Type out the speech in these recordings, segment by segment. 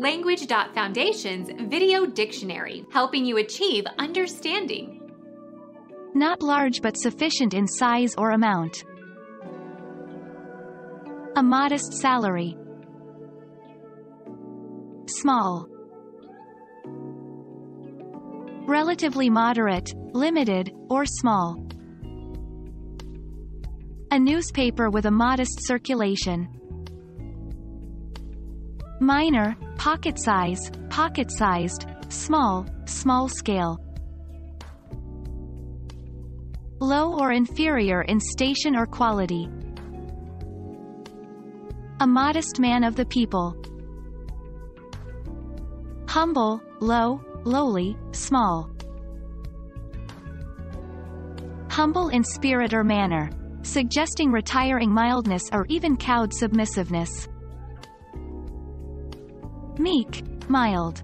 Language.Foundation's Video Dictionary, helping you achieve understanding. Not large but sufficient in size or amount. A modest salary. Small. Relatively moderate, limited, or small. A newspaper with a modest circulation. Minor, pocket size, pocket-sized, small, small scale. Low or inferior in station or quality. A modest man of the people. Humble, low, lowly, small. Humble in spirit or manner, suggesting retiring mildness or even cowed submissiveness. Meek, mild.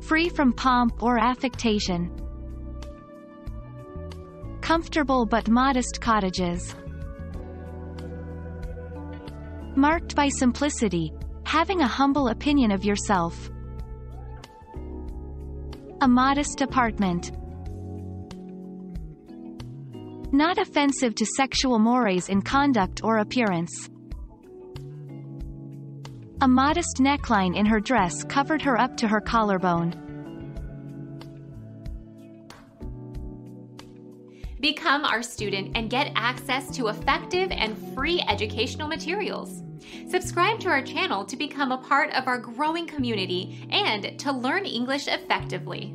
Free from pomp or affectation. Comfortable but modest cottages. Marked by simplicity, having a humble opinion of yourself. A modest apartment. Not offensive to sexual mores in conduct or appearance. A modest neckline in her dress covered her up to her collarbone. Become our student and get access to effective and free educational materials. Subscribe to our channel to become a part of our growing community and to learn English effectively.